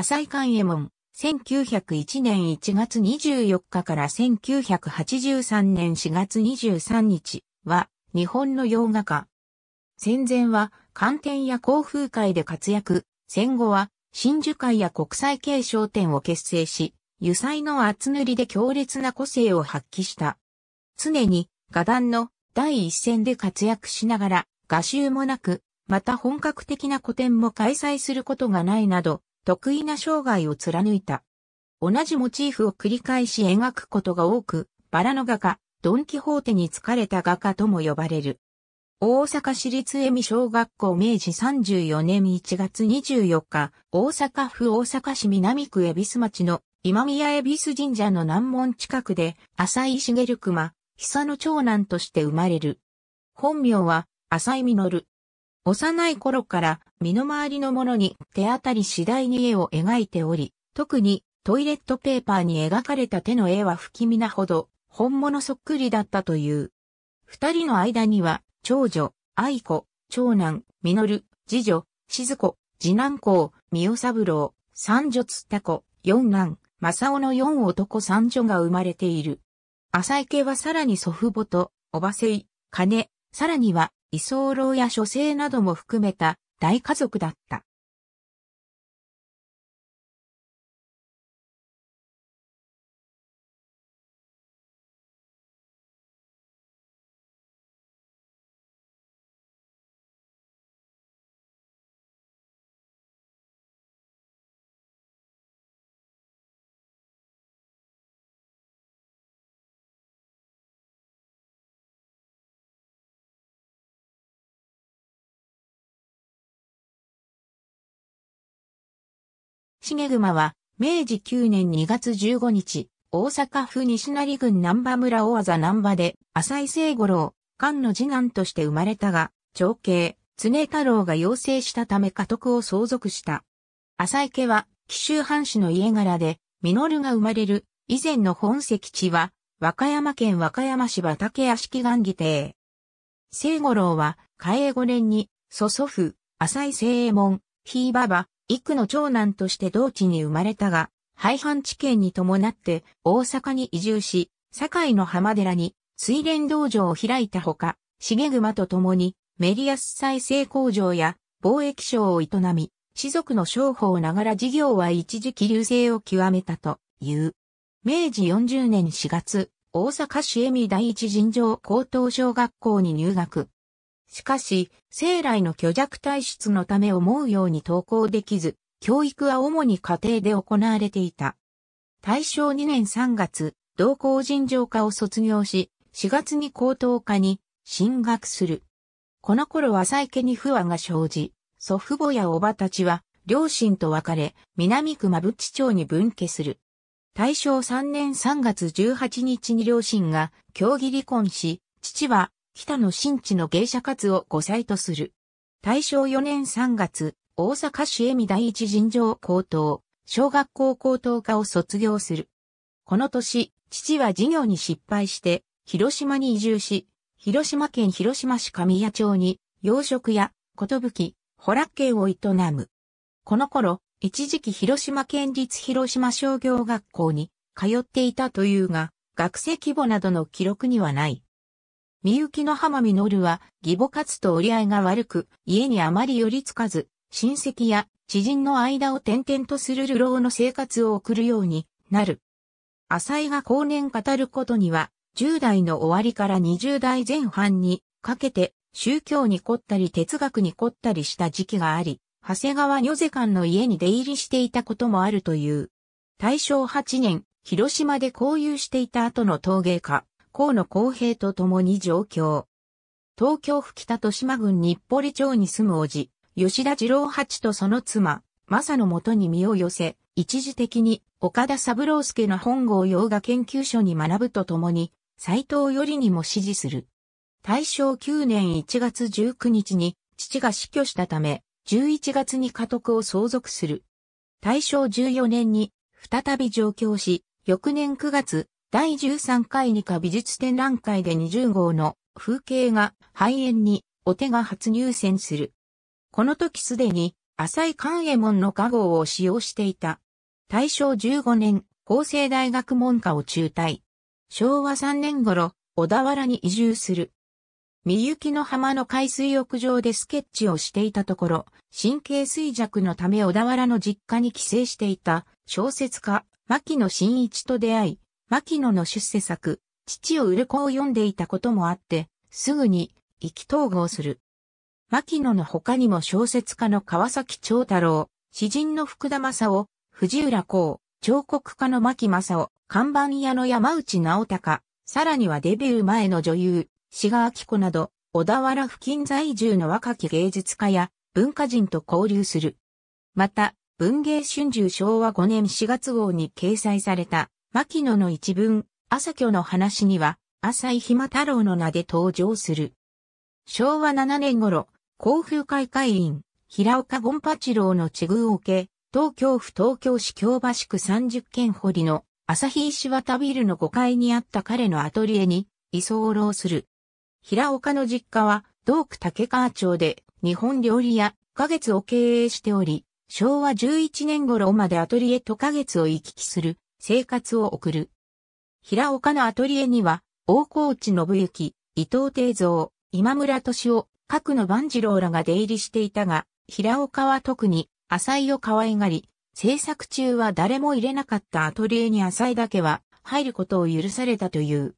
浅井寛右衛門、1901年1月24日から1983年4月23日は日本の洋画家。戦前は寒天や航風会で活躍、戦後は真珠会や国際系商店を結成し、油彩の厚塗りで強烈な個性を発揮した。常に画壇の第一線で活躍しながら、画集もなく、また本格的な古典も開催することがないなど、得意な生涯を貫いた。同じモチーフを繰り返し描くことが多く、バラの画家、ドンキホーテに疲れた画家とも呼ばれる。大阪市立恵美小学校明治34年1月24日、大阪府大阪市南区恵比寿町の今宮恵比寿神社の南門近くで、浅井茂熊、久の長男として生まれる。本名は、浅井実。幼い頃から身の回りのものに手当たり次第に絵を描いており、特にトイレットペーパーに描かれた手の絵は不気味なほど本物そっくりだったという。二人の間には長女、愛子、長男、実、次女、静子、次男公、三代三郎、三女つった子、四男、正雄の四男三女が生まれている。浅井家はさらに祖父母と、おばせい、金、さらには、居候や書生なども含めた大家族だった。重熊は、明治9年2月15日、大阪府西成郡南波村大技南波で、浅井聖五郎、菅の次男として生まれたが、長兄、常太郎が要請したため家督を相続した。浅井家は、紀州藩士の家柄で、実が生まれる、以前の本籍地は、和歌山県和歌山市畑屋敷岩義邸。聖五郎は、嘉永五年に、祖祖父、浅井聖右衛門、ひいばば、幾の長男として同地に生まれたが、廃藩置県に伴って大阪に移住し、堺の浜寺に水蓮道場を開いたほか、重熊と共にメリアス再生工場や貿易商を営み、士族の商法ながら事業は一時期流星を極めたという。明治40年4月、大阪市恵美第一尋常高等小学校に入学。しかし、生来の虚弱体質のため思うように登校できず、教育は主に家庭で行われていた。大正2年3月、同校尋常科を卒業し、4月に高等科に進学する。この頃浅井家に不和が生じ、祖父母やおばたちは両親と別れ、南区馬淵町に分家する。大正3年3月18日に両親が協議離婚し、父は北の新地の芸者活を5歳とする。大正4年3月、大阪市恵美第一尋常高等、小学校高等科を卒業する。この年、父は事業に失敗して、広島に移住し、広島県広島市神谷町に、養殖や、ことぶき、ホラッケを営む。この頃、一時期広島県立広島商業学校に通っていたというが、学生規模などの記録にはない。みゆきの浜実は義母活と折り合いが悪く、家にあまり寄りつかず、親戚や知人の間を転々とする流浪の生活を送るようになる。浅井が後年語ることには、10代の終わりから20代前半にかけて宗教に凝ったり哲学に凝ったりした時期があり、長谷川如瀬館の家に出入りしていたこともあるという。大正8年、広島で交友していた後の陶芸家、河野公平と共に上京。東京府北豊島郡日暮里町に住む叔父、吉田次郎八とその妻、正のもとに身を寄せ、一時的に岡田三郎介の本郷洋画研究所に学ぶとともに、斎藤よりにも指示する。大正9年1月19日に父が死去したため、11月に家督を相続する。大正14年に再び上京し、翌年9月、第13回二課美術展覧会で20号の風景が肺炎にお手が初入選する。この時すでに浅井寛右衛門の画号を使用していた。大正15年、厚生大学文科を中退。昭和3年頃、小田原に移住する。三雪の浜の海水浴場でスケッチをしていたところ、神経衰弱のため小田原の実家に帰省していた小説家、牧野真一と出会い、牧野の出世作、父を売る子を読んでいたこともあって、すぐに意気投合する。牧野の他にも小説家の川崎長太郎、詩人の福田正夫、藤浦光、彫刻家の牧正夫、看板屋の山内直隆、さらにはデビュー前の女優、志賀明子など、小田原付近在住の若き芸術家や文化人と交流する。また、文芸春秋昭和5年4月号に掲載された、牧野の一文、朝居の話には、浅井暇太郎の名で登場する。昭和7年頃、甲府会会員、平岡権八郎の地遇を受け、東京府東京市京橋区30軒堀の朝日石渡ビルの5階にあった彼のアトリエに居候する。平岡の実家は、同区竹川町で日本料理屋、花月を経営しており、昭和11年頃までアトリエと花月を行き来する生活を送る。平岡のアトリエには、大河内信之、伊藤定蔵、今村敏夫、角野万次郎らが出入りしていたが、平岡は特に浅井を可愛がり、制作中は誰も入れなかったアトリエに浅井だけは入ることを許されたという。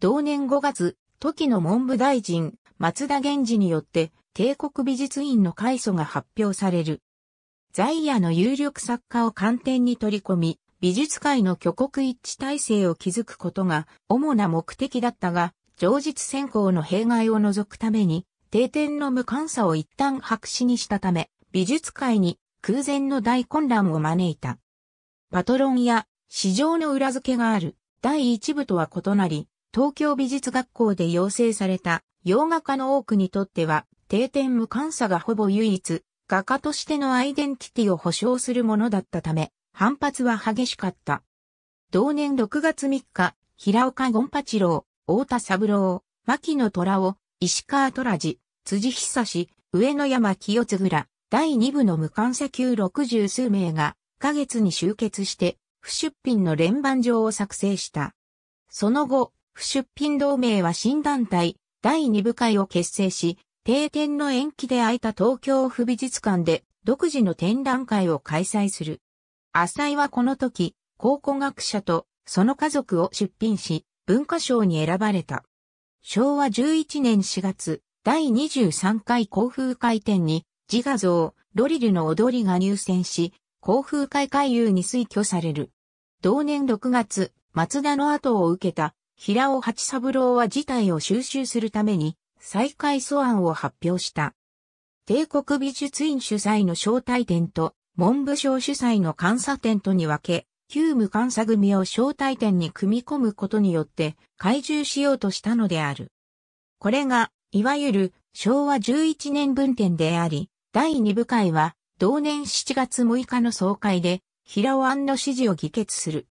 同年5月、時の文部大臣、松田源氏によって、帝国美術院の開祖が発表される。在野の有力作家を観点に取り込み、美術界の挙国一致体制を築くことが主な目的だったが、上実選考の弊害を除くために、定点の無関さを一旦白紙にしたため、美術界に空前の大混乱を招いた。パトロンや市場の裏付けがある第一部とは異なり、東京美術学校で養成された洋画家の多くにとっては、定点無関差がほぼ唯一、画家としてのアイデンティティを保証するものだったため、反発は激しかった。同年6月3日、平岡権八郎、太田三郎、牧野虎夫、石川虎次、辻久志、上野山清津ら、第2部の無関差級60数名が、ヶ月に集結して、不出品の連番状を作成した。その後、不出品同盟は新団体、第2部会を結成し、定点の延期で空いた東京府美術館で独自の展覧会を開催する。浅井はこの時、考古学者とその家族を出品し、文化賞に選ばれた。昭和11年4月、第23回甲風会展に自画像、ロリルの踊りが入選し、甲風会会友に推挙される。同年6月、松田の後を受けた平尾八三郎は事態を収集するために再開素案を発表した。帝国美術院主催の招待展と文部省主催の監査展とに分け、旧無監査組を招待展に組み込むことによって開示しようとしたのである。これが、いわゆる昭和11年分展であり、第2部会は同年7月6日の総会で平尾案の指示を議決する。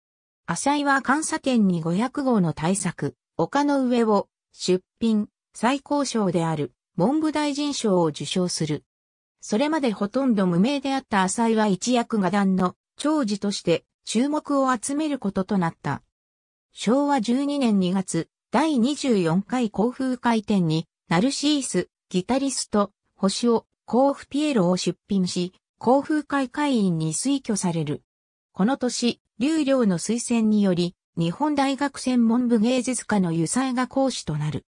浅井は監査店に500号の対策、丘の上を出品、最高賞である文部大臣賞を受賞する。それまでほとんど無名であった浅井は一躍画壇の長寿として注目を集めることとなった。昭和12年2月、第24回甲風会展に、ナルシース、ギタリスト、星尾、甲府ピエロを出品し、甲風会会員に推挙される。この年、劉良の推薦により、日本大学専門部芸術科の油彩画講師となる。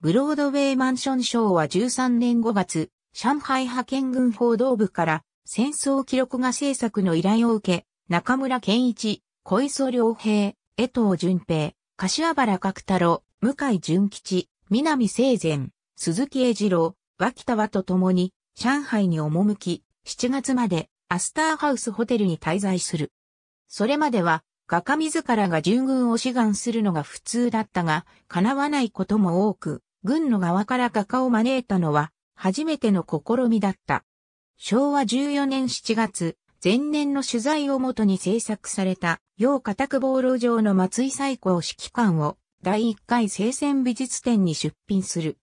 ブロードウェイマンション賞は13年5月、上海派遣軍報道部から戦争記録画制作の依頼を受け、中村健一、小磯良平、江藤淳平、柏原角太郎、向井淳吉、南聖前、鈴木栄次郎、脇田和と共に上海に赴き、7月までアスターハウスホテルに滞在する。それまでは画家自らが従軍を志願するのが普通だったが、叶わないことも多く、軍の側から画家を招いたのは初めての試みだった。昭和14年7月、前年の取材をもとに制作された、洋家宅暴路上の松井最高指揮官を第1回聖戦美術展に出品する。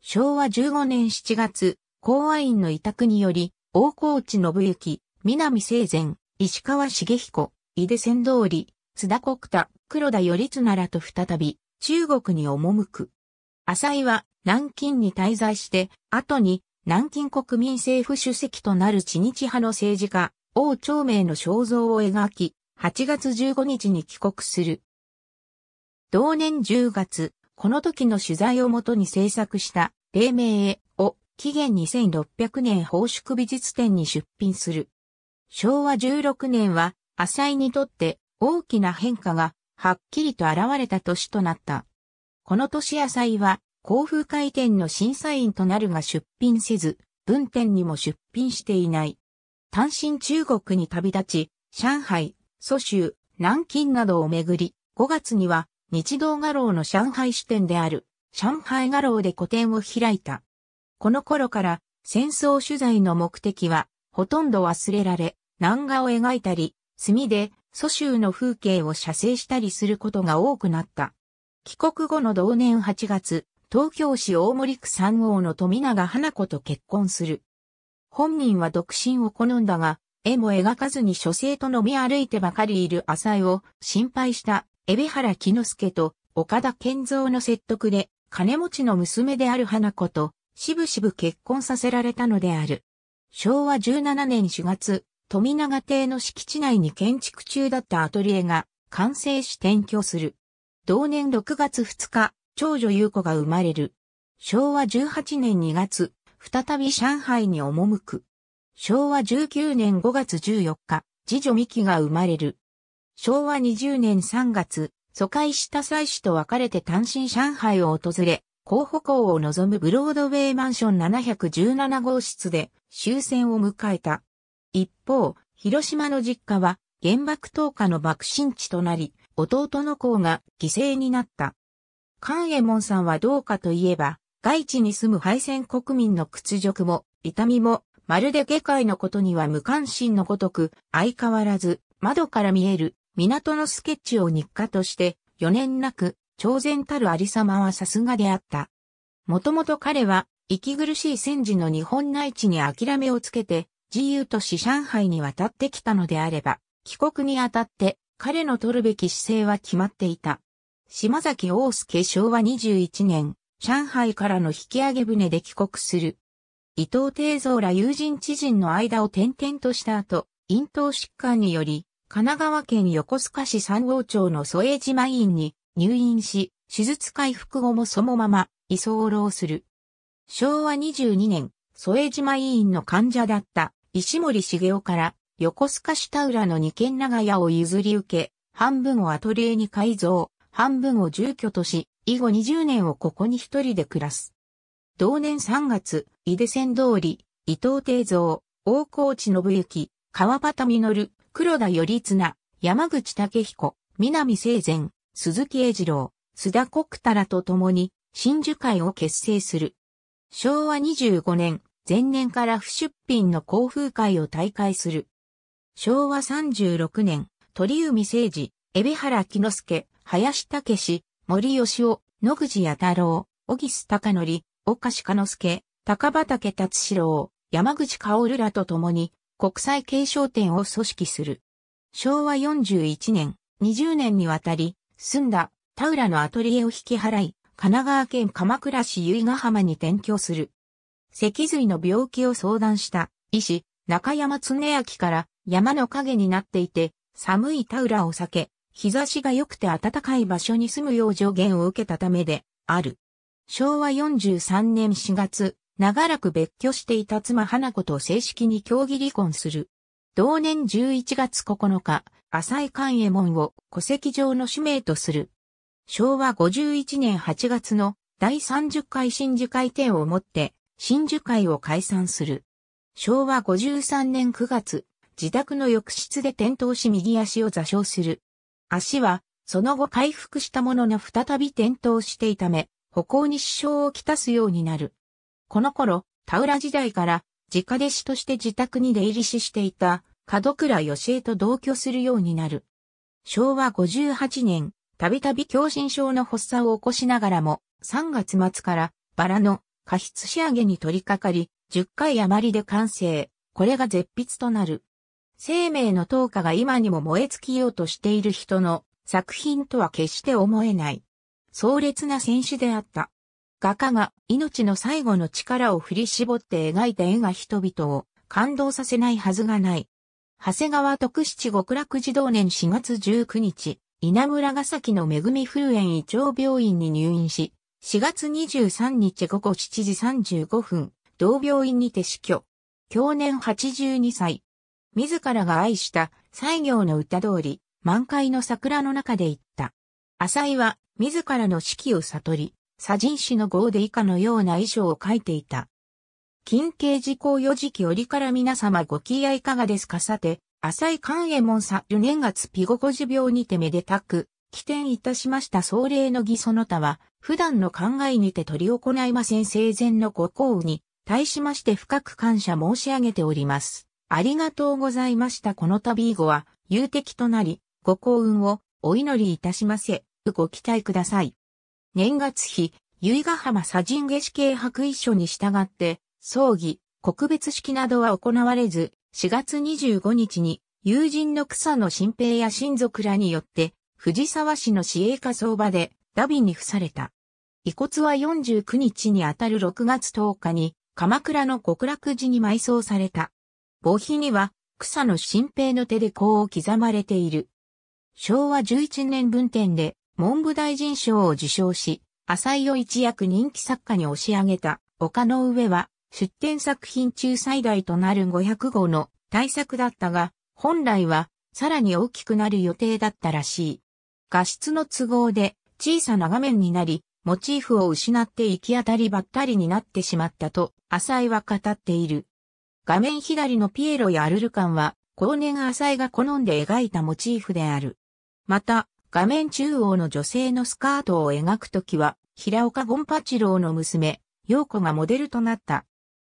昭和15年7月、公安院の委託により、大河内信之、南生前、石川茂彦、井出仙通り、津田国田、黒田頼綱らと再び中国に赴く。浅井は南京に滞在して、後に南京国民政府主席となる知日派の政治家、王長明の肖像を描き、8月15日に帰国する。同年10月、この時の取材をもとに制作した黎明へを紀元2600年宝祝美術展に出品する。昭和16年は浅井にとって大きな変化がはっきりと現れた年となった。この年浅井は甲府会展の審査員となるが出品せず、文展にも出品していない。単身中国に旅立ち、上海、蘇州、南京などをめぐり、5月には日動画廊の上海支店である上海画廊で個展を開いた。この頃から戦争取材の目的はほとんど忘れられ、南画を描いたり、墨で蘇州の風景を写生したりすることが多くなった。帰国後の同年8月、東京市大森区三号の富永花子と結婚する。本人は独身を好んだが、絵も描かずに書生と飲み歩いてばかりいる浅井を心配した海老原木之助と岡田健三の説得で金持ちの娘である花子としぶしぶ結婚させられたのである。昭和17年4月、富永邸の敷地内に建築中だったアトリエが完成し転居する。同年6月2日、長女優子が生まれる。昭和18年2月、再び上海に赴く。昭和19年5月14日、次女美希が生まれる。昭和20年3月、疎開した妻子と別れて単身上海を訪れ、候補校を望むブロードウェイマンション717号室で終戦を迎えた。一方、広島の実家は原爆投下の爆心地となり、弟の子が犠牲になった。関右衛門さんはどうかといえば、外地に住む敗戦国民の屈辱も、痛みも、まるで下界のことには無関心のごとく、相変わらず、窓から見える、港のスケッチを日課として、4年なく、超然たるありさまはさすがであった。もともと彼は、息苦しい戦時の日本内地に諦めをつけて、自由都市上海に渡ってきたのであれば、帰国にあたって彼の取るべき姿勢は決まっていた。島崎大介昭和21年、上海からの引き上げ船で帰国する。伊藤定蔵ら友人知人の間を転々とした後、咽頭疾患により、神奈川県横須賀市三号町の添島院に入院し、手術回復後もそのまま居候する。昭和22年、添島医院の患者だった石森茂雄から横須賀市田浦の二軒長屋を譲り受け、半分をアトリエに改造、半分を住居とし、以後20年をここに一人で暮らす。同年3月、井出線通り、伊藤定蔵、大河内信之、川端実、黒田頼綱、山口武彦、南聖前、鈴木栄次郎、須田国太らと共に、真珠会を結成する。昭和25年、前年から不出品の交風会を大会する。昭和36年、鳥海誠治、海老原木之助、林武史、森義夫、野口弥太郎、小木須隆則、岡鹿之助、高畑達志郎、山口薫らと共に国際継承展を組織する。昭和41年、20年にわたり、住んだ田浦のアトリエを引き払い、神奈川県鎌倉市由比ヶ浜に転居する。脊髄の病気を相談した医師、中山恒明から山の影になっていて、寒い田浦を避け、日差しが良くて暖かい場所に住むよう助言を受けたためで、ある。昭和43年4月、長らく別居していた妻花子と正式に協議離婚する。同年11月9日、浅井寛右衛門を戸籍上の使命とする。昭和51年8月の第30回真珠会展をもって真珠会を解散する。昭和53年9月、自宅の浴室で転倒し右足を座礁する。足は、その後回復したものの再び転倒していため、歩行に支障をきたすようになる。この頃、田浦時代から、自家弟子として自宅に出入りししていた、門倉義恵と同居するようになる。昭和58年、たびたび狭心症の発作を起こしながらも、3月末から、バラの加筆仕上げに取り掛かり、10回余りで完成。これが絶筆となる。生命の灯火が今にも燃え尽きようとしている人の作品とは決して思えない。壮烈な戦士であった。画家が命の最後の力を振り絞って描いた絵が人々を感動させないはずがない。長谷川徳七極楽児童年4月19日、稲村ヶ崎の恵み風園胃腸病院に入院し、4月23日午後7時35分、同病院にて死去。去年82歳。自らが愛した西行の歌通り、満開の桜の中で言った。浅井は自らの死期を悟り、左人詩の号で以下のような衣装を書いていた。近景時効四時期折から皆様ご気合いかがですかさて、浅井寛右衛門さ、4年月ピゴコジ病にてめでたく、起点いたしました壮麗の儀その他は、普段の考えにて取り行いません生前のご幸運に、対しまして深く感謝申し上げております。ありがとうございましたこの度以後は、有敵となり、ご幸運をお祈りいたしませ、ご期待ください。年月日、由比ヶ浜左人下死刑白衣書に従って、葬儀、告別式などは行われず、4月25日に友人の草野新平や親族らによって藤沢市の市営火葬場でダビに付された。遺骨は49日にあたる6月10日に鎌倉の極楽寺に埋葬された。墓碑には草野新平の手でこう刻まれている。昭和11年分店で文部大臣賞を受賞し、浅井を一躍人気作家に押し上げた丘の上は出展作品中最大となる500号の大作だったが、本来はさらに大きくなる予定だったらしい。画質の都合で小さな画面になり、モチーフを失って行き当たりばったりになってしまったと、浅井は語っている。画面左のピエロやアルルカンは、後年浅井が好んで描いたモチーフである。また、画面中央の女性のスカートを描くときは、平岡ゴンパチローの娘、陽子がモデルとなった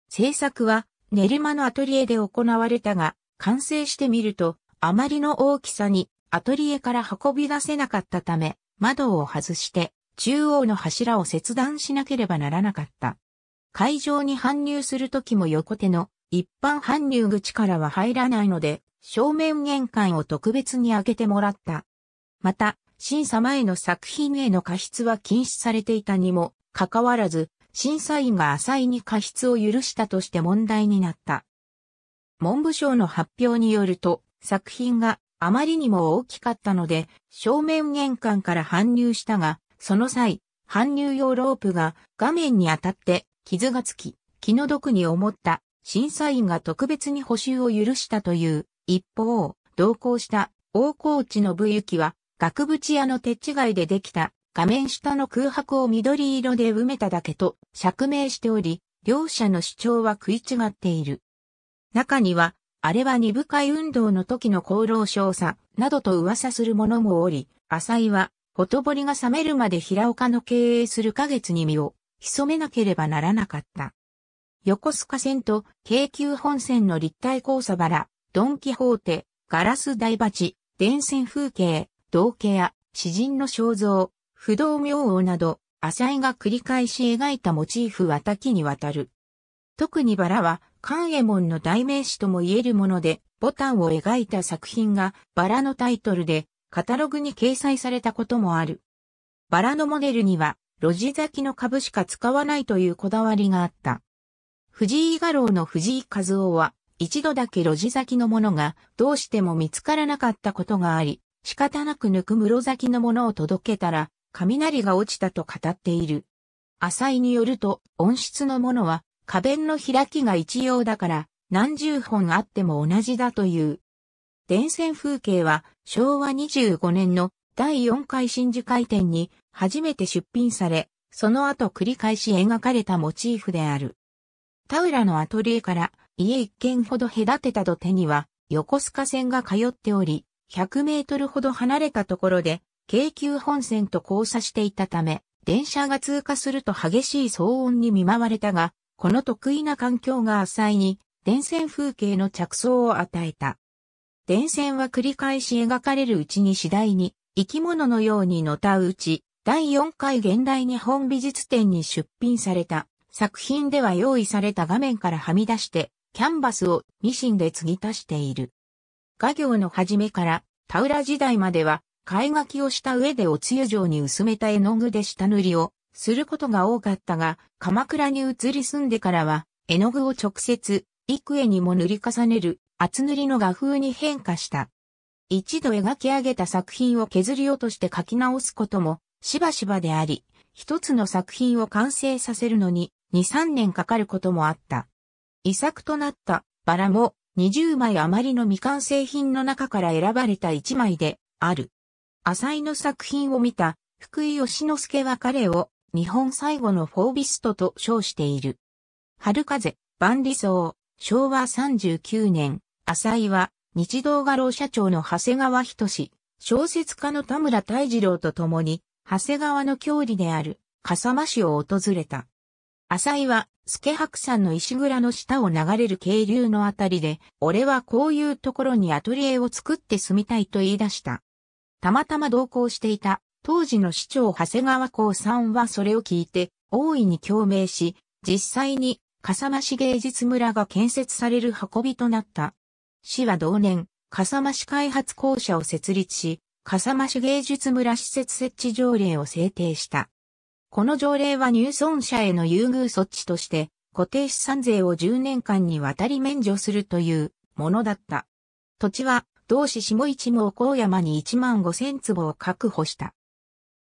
制作は練馬のアトリエで行われたが、完成してみると、あまりの大きさにアトリエから運び出せなかったため、窓を外して中央の柱を切断しなければならなかった。会場に搬入するときも横手の一般搬入口からは入らないので、正面玄関を特別に開けてもらった。また、審査前の作品への過失は禁止されていたにも、かかわらず、審査員が浅井に過失を許したとして問題になった。文部省の発表によると、作品があまりにも大きかったので、正面玄関から搬入したが、その際、搬入用ロープが画面に当たって傷がつき、気の毒に思った審査員が特別に補修を許したという一方、同行した大河内信行は額縁屋の手違いでできた画面下の空白を緑色で埋めただけと釈明しており、両者の主張は食い違っている。中には、あれは二部会運動の時の功労少佐、などと噂する者もおり、浅井は、ほとぼりが冷めるまで平岡の経営する花月に身を潜めなければならなかった。横須賀線と京急本線の立体交差原、ドンキホーテ、ガラス大鉢、電線風景、道家や詩人の肖像、不動明王など、浅井が繰り返し描いたモチーフは多岐にわたる。特にバラは、関右衛門の代名詞とも言えるもので、ボタンを描いた作品がバラのタイトルで、カタログに掲載されたこともある。バラのモデルには、路地咲きの株しか使わないというこだわりがあった。藤井画廊の藤井和夫は、一度だけ路地咲きのものがどうしても見つからなかったことがあり、仕方なく抜く室咲きのものを届けたら、雷が落ちたと語っている。浅井によると、音質のものは、花弁の開きが一様だから、何十本あっても同じだという。電線風景は、昭和25年の第4回真珠回展に初めて出品され、その後繰り返し描かれたモチーフである。田浦のアトリエから家一軒ほど隔てた土手には横須賀線が通っており、100メートルほど離れたところで京急本線と交差していたため、電車が通過すると激しい騒音に見舞われたが、この得意な環境が浅いに、電線風景の着想を与えた。電線は繰り返し描かれるうちに次第に、生き物のようにのたうち、第4回現代日本美術展に出品された作品では用意された画面からはみ出して、キャンバスをミシンで継ぎ足している。画業の始めから田浦時代までは、貝書きをした上でおつゆ状に薄めた絵の具で下塗りをすることが多かったが、鎌倉に移り住んでからは、絵の具を直接、幾重にも塗り重ねる厚塗りの画風に変化した。一度描き上げた作品を削り落として書き直すこともしばしばであり、一つの作品を完成させるのに2、3年かかることもあった。遺作となったバラも20枚余りの未完成品の中から選ばれた1枚である。浅井の作品を見た福井義之助は彼を日本最後のフォービストと称している。春風、万里荘、昭和39年、浅井は日動画廊社長の長谷川仁志、小説家の田村泰次郎と共に、長谷川の郷里である笠間市を訪れた。浅井は、助白山の石蔵の下を流れる渓流のあたりで、俺はこういうところにアトリエを作って住みたいと言い出した。たまたま同行していた当時の市長長谷川光さんはそれを聞いて大いに共鳴し、実際に笠間市芸術村が建設される運びとなった。市は同年、笠間市開発公社を設立し、笠間市芸術村施設設置条例を制定した。この条例は入村者への優遇措置として、固定資産税を10年間にわたり免除するというものだった。土地は、同市下一毛高山に1万5千坪を確保した。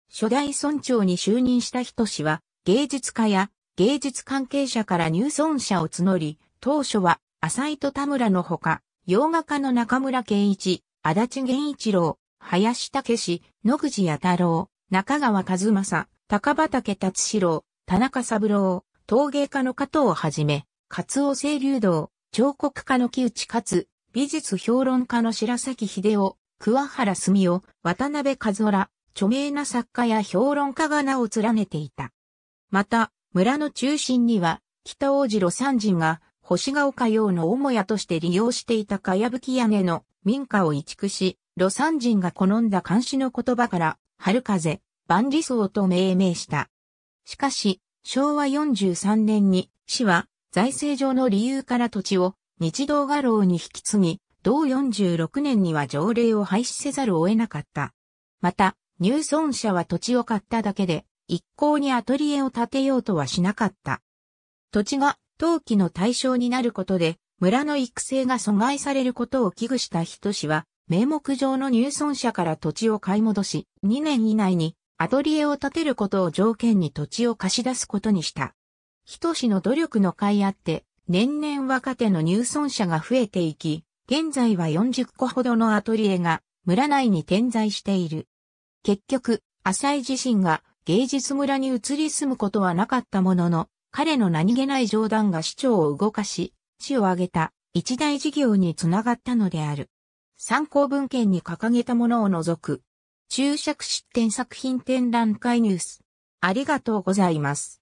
初代村長に就任した人氏は、芸術家や芸術関係者から入村者を募り、当初は浅井と田村のほか、洋画家の中村健一、足立源一郎、林武史、野口弥太郎、中川和正、高畑達志郎、田中三郎、陶芸家の加藤をはじめ、勝尾清流道、彫刻家の木内勝、美術評論家の白崎秀夫、桑原澄夫、渡辺和夫著名な作家や評論家が名を連ねていた。また、村の中心には、北大城三人が星ヶ丘用の母屋として利用していたかやぶき屋根の民家を移築し、魯山人が好んだ監視の言葉から、春風、万里荘と命名した。しかし、昭和43年に市は財政上の理由から土地を日動画廊に引き継ぎ、同46年には条例を廃止せざるを得なかった。また、入村者は土地を買っただけで、一向にアトリエを建てようとはしなかった。土地が登記の対象になることで、村の育成が阻害されることを危惧した人氏は、名目上の入村者から土地を買い戻し、2年以内にアトリエを建てることを条件に土地を貸し出すことにした。人氏の努力の甲斐あって、年々若手の入村者が増えていき、現在は40個ほどのアトリエが村内に点在している。結局、浅井自身が芸術村に移り住むことはなかったものの、彼の何気ない冗談が市長を動かし、市を挙げた一大事業につながったのである。参考文献に掲げたものを除く。注釈出展作品展覧会ニュース。ありがとうございます。